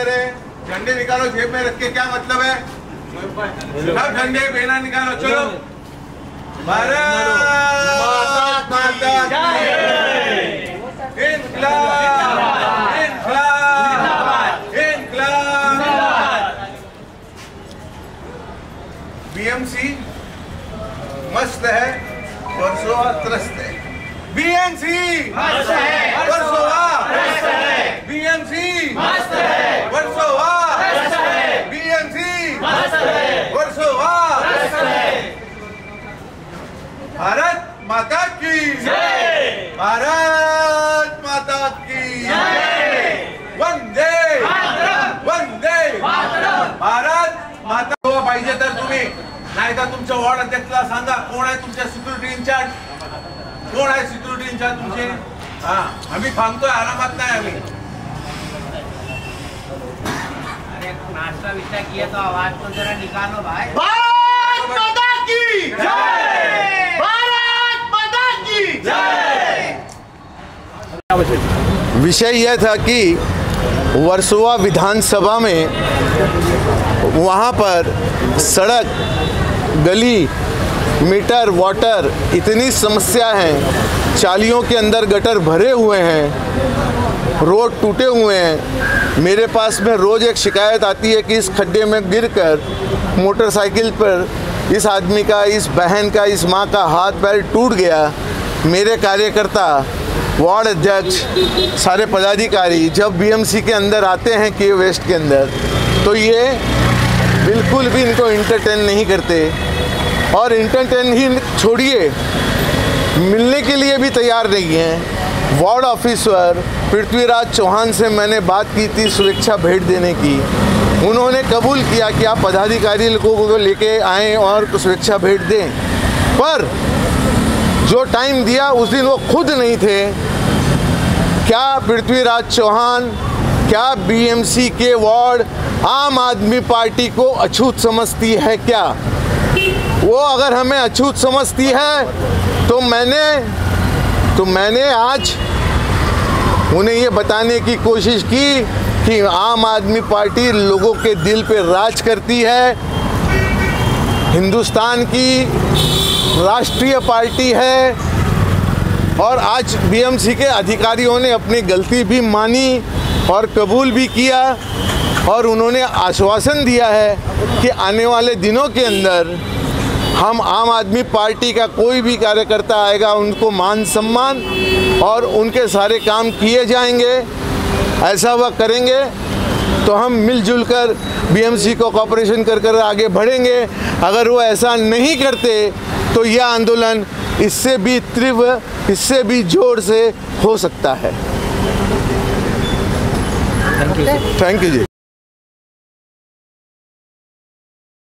दे रहे हैं। झंडे निकालो, जेब में रख के क्या मतलब है? सब झंडे बेना निकालो, चलो। भारत माता बीएमसी मस्त है वर्सोवा त्रस्त है। बीएमसी वर्सोवा बीएमसी भारत माता की। भारत माता की। वंदे। वंदे। भारत। माता हो पाहिजे तर तुम्ही. नाही तर तुमच्या वॉर्ड अध्यक्षला सांगा कोण आहे तुमच्या सिक्युरिटी इंचार्ज कोण आहे सिक्युरिटी इंचार्ज तुमचे? हा आम्ही थांबतोय आरामात नाही आम्ही. अरे नाश्ता विस्ता किया तो आवाज तो जरा निकालो भाई! विषय यह था कि वर्सोवा विधानसभा में वहाँ पर सड़क, गली, मीटर, वाटर इतनी समस्या है, चालियों के अंदर गटर भरे हुए हैं, रोड टूटे हुए हैं। मेरे पास में रोज़ एक शिकायत आती है कि इस खड्डे में गिरकर मोटरसाइकिल पर इस आदमी का, इस बहन का, इस माँ का हाथ पैर टूट गया। मेरे कार्यकर्ता वार्ड अध्यक्ष, सारे पदाधिकारी जब बीएमसी के अंदर आते हैं के वेस्ट के अंदर तो ये बिल्कुल भी इनको इंटरटेन नहीं करते। और इंटरटेन ही छोड़िए, मिलने के लिए भी तैयार नहीं हैं। वार्ड ऑफिसर पृथ्वीराज चौहान से मैंने बात की थी सुरक्षा भेंट देने की। उन्होंने कबूल किया कि आप पदाधिकारी लोगों को लेके आएँ और सुरक्षा भेंट दें। पर जो टाइम दिया, उस दिन वो खुद नहीं थे। क्या पृथ्वीराज चौहान, क्या बीएमसी के वार्ड आम आदमी पार्टी को अछूत समझती है क्या? वो अगर हमें अछूत समझती है तो मैंने तो मैंने आज उन्हें ये बताने की कोशिश की कि आम आदमी पार्टी लोगों के दिल पे राज करती है। हिंदुस्तान की राष्ट्रीय पार्टी है। और आज बीएमसी के अधिकारियों ने अपनी गलती भी मानी और कबूल भी किया और उन्होंने आश्वासन दिया है कि आने वाले दिनों के अंदर हम आम आदमी पार्टी का कोई भी कार्यकर्ता आएगा, उनको मान सम्मान और उनके सारे काम किए जाएँगे, ऐसा वह करेंगे तो हम मिलजुल कर बीएमसी को कॉपरेशन कर कर आगे बढ़ेंगे। अगर वो ऐसा नहीं करते तो यह आंदोलन इससे भी तीव्र इससे भी ज़ोर से हो सकता है। Thank you ji.